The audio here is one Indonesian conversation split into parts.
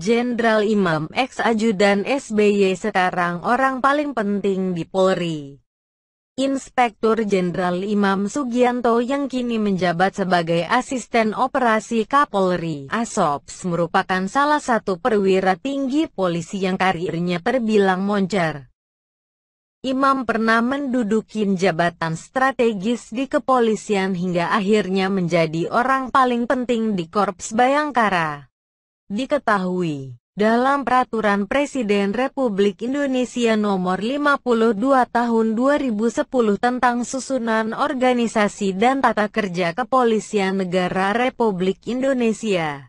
Jenderal Imam ex-ajudan SBY sekarang orang paling penting di Polri. Inspektur Jenderal Imam Sugianto yang kini menjabat sebagai Asisten Operasi Kapolri (ASOPS) merupakan salah satu perwira tinggi polisi yang karirnya terbilang moncer. Imam pernah menduduki jabatan strategis di kepolisian hingga akhirnya menjadi orang paling penting di Korps Bayangkara. Diketahui, dalam Peraturan Presiden Republik Indonesia Nomor 52 Tahun 2010 tentang Susunan Organisasi dan Tata Kerja Kepolisian Negara Republik Indonesia.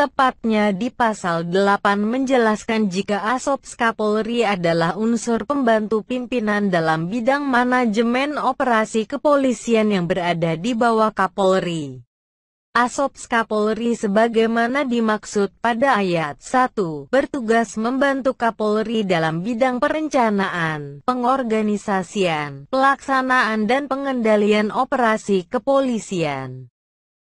Tepatnya di pasal 8 menjelaskan jika ASOPS Kapolri adalah unsur pembantu pimpinan dalam bidang manajemen operasi kepolisian yang berada di bawah Kapolri. Asops Kapolri sebagaimana dimaksud pada ayat 1, bertugas membantu Kapolri dalam bidang perencanaan, pengorganisasian, pelaksanaan dan pengendalian operasi kepolisian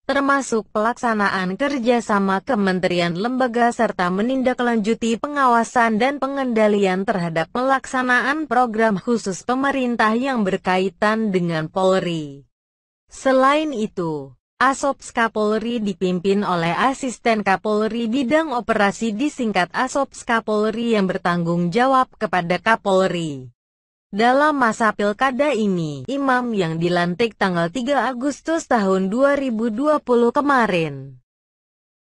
termasuk pelaksanaan kerjasama kementerian lembaga serta menindaklanjuti pengawasan dan pengendalian terhadap pelaksanaan program khusus pemerintah yang berkaitan dengan Polri. Selain itu, Asops Kapolri dipimpin oleh Asisten Kapolri Bidang Operasi disingkat Asops Kapolri yang bertanggung jawab kepada Kapolri. Dalam masa pilkada ini, Imam yang dilantik tanggal 3 Agustus tahun 2020 kemarin,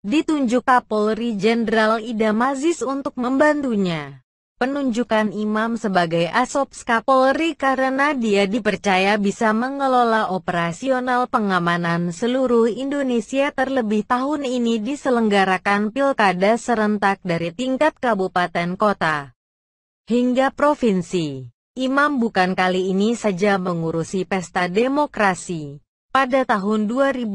ditunjuk Kapolri Jenderal Ida Mazis untuk membantunya penunjukan Imam sebagai Asops Kapolri karena dia dipercaya bisa mengelola operasional pengamanan seluruh Indonesia terlebih tahun ini diselenggarakan pilkada serentak dari tingkat kabupaten kota hingga provinsi. Imam bukan kali ini saja mengurusi pesta demokrasi. Pada tahun 2015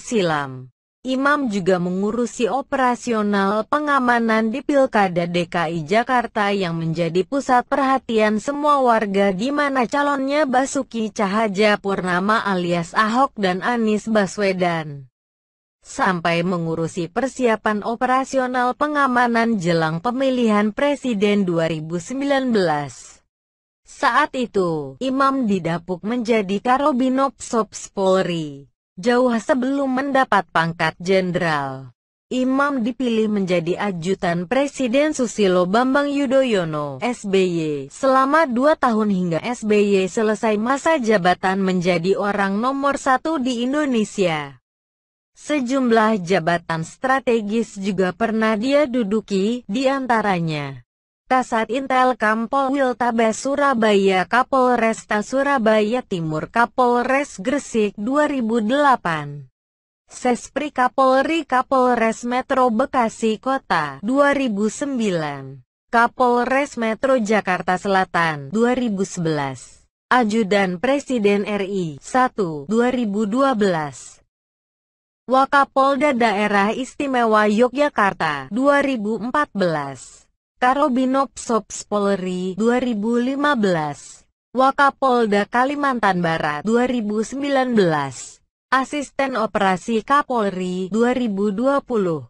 silam, Imam juga mengurusi operasional pengamanan di Pilkada DKI Jakarta yang menjadi pusat perhatian semua warga di mana calonnya Basuki Cahaja Purnama alias Ahok dan Anies Baswedan. Sampai mengurusi persiapan operasional pengamanan jelang pemilihan Presiden 2019. Saat itu, Imam didapuk menjadi Karobinop Sops Polri. Jauh sebelum mendapat pangkat jenderal, Imam dipilih menjadi ajutan Presiden Susilo Bambang Yudhoyono (SBY) selama dua tahun hingga SBY selesai masa jabatan menjadi orang nomor satu di Indonesia. Sejumlah jabatan strategis juga pernah dia duduki, di antaranya Kasat Intel Kampol Wiltabes Surabaya Kapolresta Surabaya Timur Kapolres Gresik 2008 Sespri Kapolri Kapolres Metro Bekasi Kota 2009 Kapolres Metro Jakarta Selatan 2011 Ajudan Presiden RI 1 2012 Wakapolda Daerah Istimewa Yogyakarta 2014 Karobinop Sops Polri 2015 Wakapolda Kalimantan Barat 2019 Asisten Operasi Kapolri 2020